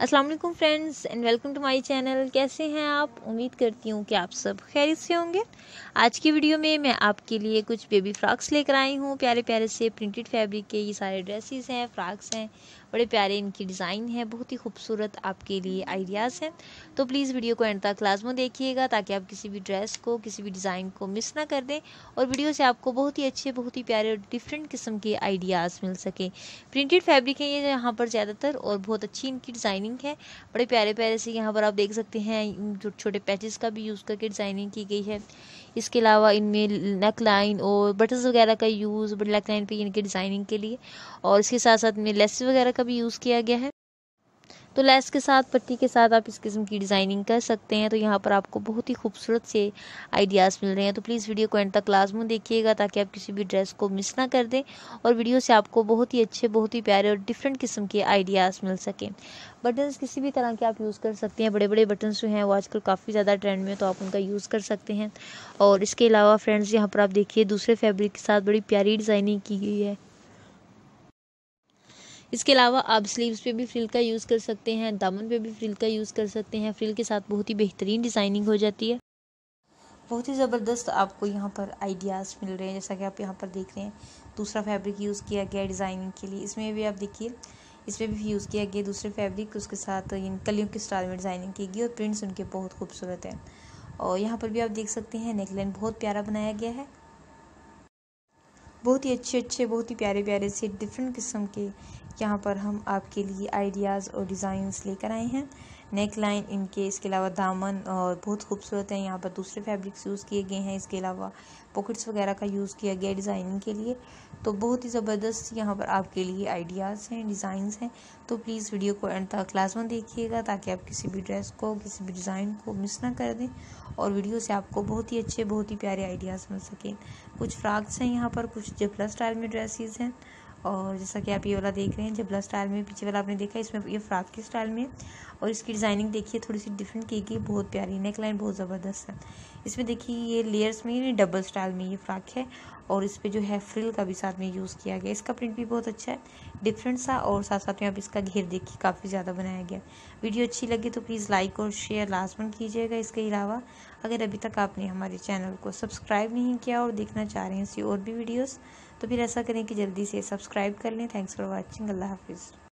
अस्सलाम वालेकुम friends and welcome to my channel कैसे हैं आप? उम्मीद करती हूँ कि आप सब खैर से होंगे। आज की वीडियो में मैं आपके लिए कुछ बेबी फ्रॉक्स लेकर आई हूँ। प्यारे प्यारे से प्रिंटेड फैब्रिक के ये सारे ड्रेसेस हैं फ्रॉक्स हैं। बड़े प्यारे इनकी डिज़ाइन है, बहुत ही खूबसूरत आपके लिए आइडियाज़ हैं। तो प्लीज़ वीडियो को एंड तक लाजमो देखिएगा, ताकि आप किसी भी ड्रेस को, किसी भी डिज़ाइन को मिस ना कर दें और वीडियो से आपको बहुत ही अच्छे, बहुत ही प्यारे और डिफरेंट किस्म के आइडियाज़ मिल सके। प्रिंटेड फैब्रिक है ये यहाँ पर ज़्यादातर और बहुत अच्छी इनकी डिज़ाइनिंग है। बड़े प्यारे प्यारे से यहाँ पर आप देख सकते हैं छोटे छोटे पैचेस का भी यूज़ करके डिज़ाइनिंग की गई है। इसके अलावा इनमें नेक लाइन और बटन्स वगैरह का यूज़ नेक लाइन पे इनके डिज़ाइनिंग के लिए और इसके साथ साथ में लेस वगैरह का भी यूज़ किया गया है? तो लेस के साथ, पट्टी के साथ आप इस किस्म की डिज़ाइनिंग कर सकते हैं। तो यहाँ पर आपको बहुत ही खूबसूरत से आइडियाज़ मिल रहे हैं। तो प्लीज़ वीडियो को एंड तक लाजमू देखिएगा ताकि आप किसी भी ड्रेस को मिस ना कर दें और वीडियो से आपको बहुत ही अच्छे, बहुत ही प्यारे और डिफरेंट किस्म के आइडियाज़ मिल सकें। बटन्स किसी भी तरह के आप यूज़ कर सकते हैं। बड़े बड़े बटन्स जो हैं वो आजकल काफ़ी ज़्यादा ट्रेंड में तो आप उनका यूज़ कर सकते हैं। और इसके अलावा फ्रेंड्स, यहाँ पर आप देखिए दूसरे फैब्रिक के साथ बड़ी प्यारी डिज़ाइनिंग की गई है। इसके अलावा आप स्लीव्स पे भी फ्रिल का यूज़ कर सकते हैं, दामन पे भी फ्रिल का यूज़ कर सकते हैं। फ्रिल के साथ बहुत ही बेहतरीन डिज़ाइनिंग हो जाती है। बहुत ही ज़बरदस्त आपको यहाँ पर आइडियाज़ मिल रहे हैं, जैसा कि आप यहाँ पर देख रहे हैं। दूसरा फैब्रिक यूज़ किया गया डिज़ाइनिंग के लिए। इसमें भी आप देखिए, इसमें भी यूज़ किया गया दूसरे फैब्रिक उसके साथ इन कलियों के स्टाइल में डिज़ाइनिंग की गई और प्रिंट्स उनके बहुत खूबसूरत हैं। और यहाँ पर भी आप देख सकते हैं नेकलाइन बहुत प्यारा बनाया गया है। बहुत ही अच्छे अच्छे बहुत ही प्यारे प्यारे से डिफरेंट किस्म के यहाँ पर हम आपके लिए आइडियाज़ और डिज़ाइंस लेकर आए हैं। नेक लाइन इनके इसके अलावा दामन और बहुत खूबसूरत है। यहाँ पर दूसरे फैब्रिक्स यूज़ किए गए हैं। इसके अलावा पॉकेट्स वगैरह का यूज़ किया गया डिज़ाइनिंग के लिए। तो बहुत ही ज़बरदस्त यहाँ पर आपके लिए आइडियाज़ हैं डिज़ाइंस हैं। तो प्लीज़ वीडियो को एंड तक क्लास में देखिएगा ताकि आप किसी भी ड्रेस को, किसी भी डिज़ाइन को मिस ना कर दें और वीडियो से आपको बहुत ही अच्छे, बहुत ही प्यारे आइडियाज़ मिल सकें। कुछ फ्रॉक्स हैं यहाँ पर, कुछ जफला स्टाइल में ड्रेसेस हैं। और जैसा कि आप ये वाला देख रहे हैं, जबला स्टाइल में, पीछे वाला आपने देखा इसमें ये फ्रॉक के स्टाइल में। और इसकी डिज़ाइनिंग देखिए थोड़ी सी डिफरेंट की गई, बहुत प्यारी नेक लाइन बहुत ज़बरदस्त है। इसमें देखिए, ये लेयर्स में, ये डबल स्टाइल में ये फ्रॉक है। और इस पर जो है फ्रिल का भी साथ में यूज़ किया गया इसका प्रिंट भी बहुत अच्छा है डिफरेंट सा, और साथ साथ में आप इसका घेर देखिए, काफ़ी ज़्यादा बनाया गया वीडियो अच्छी लगी तो प्लीज़ लाइक और शेयर लाजमन कीजिएगा इसके अलावा। अगर अभी तक आपने हमारे चैनल को सब्सक्राइब नहीं किया और देखना चाह रहे हैं इसी और भी वीडियोज़ तो फिर ऐसा करें कि जल्दी से सब्सक्राइब कर लें। थैंक्स फॉर वॉचिंग अल्लाह हाफिज़।